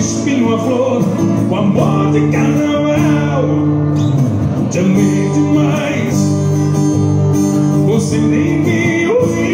espinho a flor, o amor de carnaval. Te amei demais, você nem me ouviu,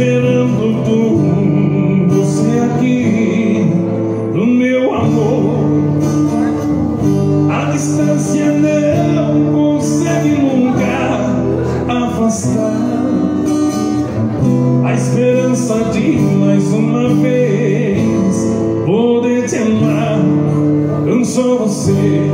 esperando por você aqui, do meu amor. A distância não consegue nunca afastar a esperança de mais uma vez poder te amar. Não só você,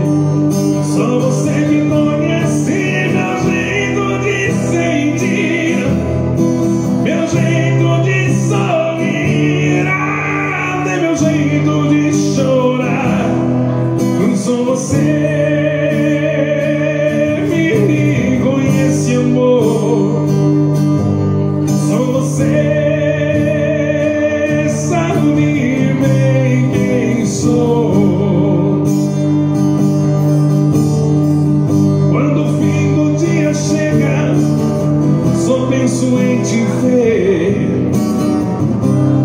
penso em te ver.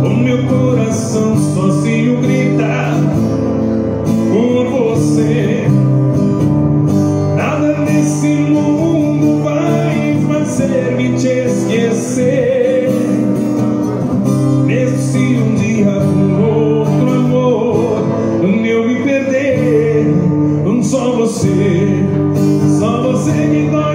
O meu coração sozinho grita por você. Nada nesse mundo vai fazer me te esquecer. Mesmo se um dia por outro amor eu me perder Só você, só você que dói.